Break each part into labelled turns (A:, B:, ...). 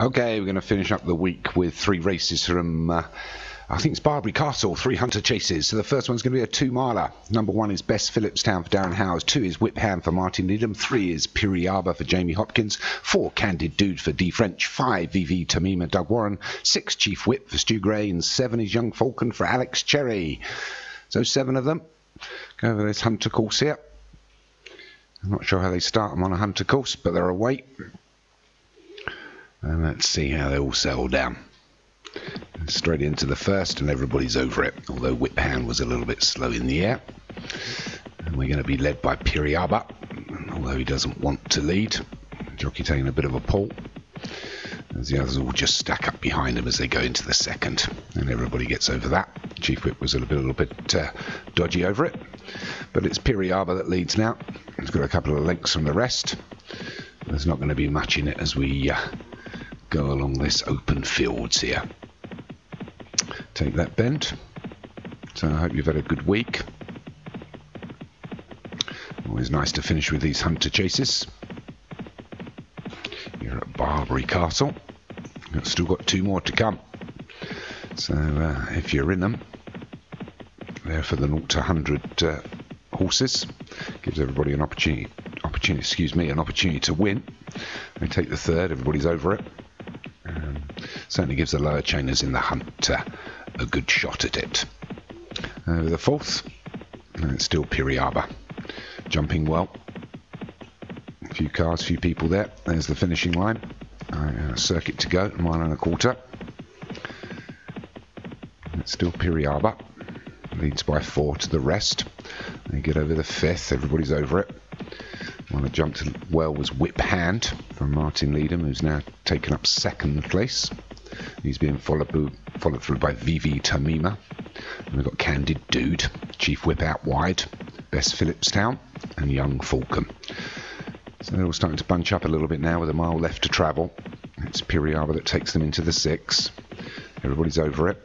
A: Okay, we're going to finish up the week with three races from, uh, I think it's Barbury Castle, three hunter chases. So the first one's going to be a two miler. Number one is Best Phillipstown for Darren Howes. Two is Whip Hand for Martin Needham. Three is Piriaba for Jamie Hopkins. Four Candid Dude for D French. Five VV Tamima Doug Warren. Six Chief Whip for Stu Gray. And seven is Young Falcon for Alex Cherry. So seven of them. Go over this hunter course here. I'm not sure how they start them on a hunter course, but they're away. And let's see how they all settle down. Straight into the first, and everybody's over it. Although Whip Hand was a little bit slow in the air. And we're going to be led by Piriaba, although he doesn't want to lead. Jockey taking a bit of a pull. As the others all just stack up behind him as they go into the second, and everybody gets over that. Chief Whip was a little bit, a little bit uh, dodgy over it, but it's Piriaba that leads now. He's got a couple of lengths from the rest. There's not going to be much in it as we uh, go along this open fields here. Take that bend. So I hope you've had a good week. Always nice to finish with these hunter chases. You're at Barbury Castle. You've still got two more to come. So uh, if you're in them, there for the 0 to 100 uh, horses. Gives everybody an opportunity, opportunity, excuse me, an opportunity to win. They take the third, everybody's over it. Certainly gives the lower chainers in the hunt uh, a good shot at it. Uh, the fourth, and it's still Piriaba. Jumping well. A few cars, a few people there. There's the finishing line. Uh, circuit to go, mile and a quarter. It's still Piriaba. Leads by four to the rest. They get over the fifth, everybody's over it. One that jumped well was Whip Hand from Martin Leadham, who's now taken up second place. He's being followed, followed through by VV Tamima. And we've got Candid Dude, Chief Whip out wide, Best Phillipstown, and Young Falcon. So they're all starting to bunch up a little bit now with a mile left to travel. It's Piriaba that takes them into the six. Everybody's over it.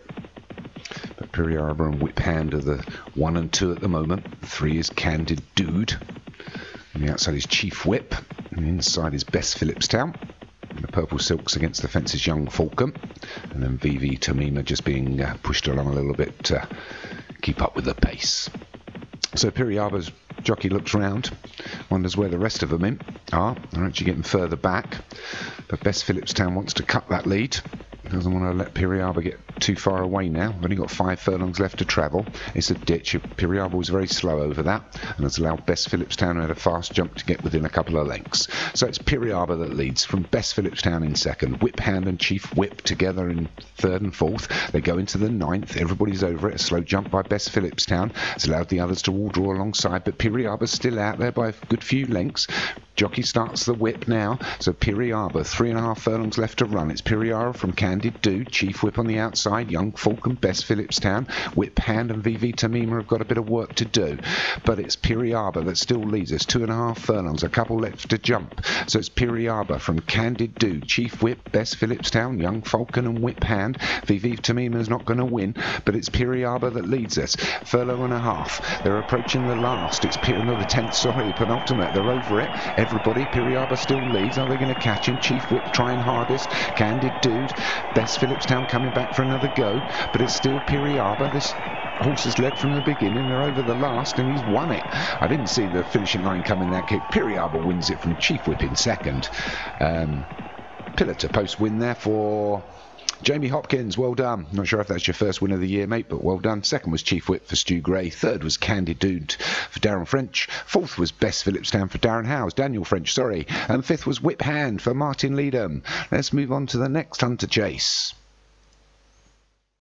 A: But Piriaba and Whip Hand are the one and two at the moment. Three is Candid Dude. On the outside is Chief Whip. And inside is Best Phillipstown. The purple silks against the fence's Young Falcon. And then VV Tamima just being uh, pushed along a little bit to keep up with the pace. So Piriaba's jockey looks round, wonders where the rest of them in are. They're actually getting further back. But Best Phillipstown wants to cut that lead. Doesn't want to let Piriaba get too far away now. Only got five furlongs left to travel. It's a ditch. Piriaba was very slow over that and has allowed Best Phillips Phillipstown at a fast jump to get within a couple of lengths. So it's Piriaba that leads from Best Phillipstown in second. Whip Hand and Chief Whip together in third and fourth. They go into the ninth. Everybody's over it. A slow jump by Best Phillipstown has allowed the others to all draw alongside, but Piriaba's still out there by a good few lengths. Jockey starts the whip now. So Piriaba, three and a half furlongs left to run. It's Piriaba from Candid Dude, Chief Whip on the outside, Young Falcon, Best Phillipstown, Whip Hand and VV Tamima have got a bit of work to do. But it's Piriaba that still leads us. Two and a half furlongs, a couple left to jump. So it's Piriaba from Candid Dude, Chief Whip, Best Phillipstown, Young Falcon and Whip Hand. VV Tamima's not going to win, but it's Piriaba that leads us. Furlong and a half. They're approaching the last. It's Pir- no, the tenth, sorry, penultimate. They're over it everybody. Piriaba still leads. Are they going to catch him? Chief Whip trying hardest. Candid Dude. Best Phillipstown coming back for another go. But it's still Piriaba. This horse has led from the beginning. They're over the last and he's won it. I didn't see the finishing line coming that quick. Piriaba wins it from Chief Whip in second. Um, pillar to post win there for Jamie Hopkins, well done. Not sure if that's your first win of the year, mate, but well done. Second was Chief Whip for Stu Gray. Third was Candid Dude for Darren French. Fourth was Best Phillipstown for Darren Howes. Daniel French, sorry. And fifth was Whip Hand for Martin Leadham. Let's move on to the next hunter chase.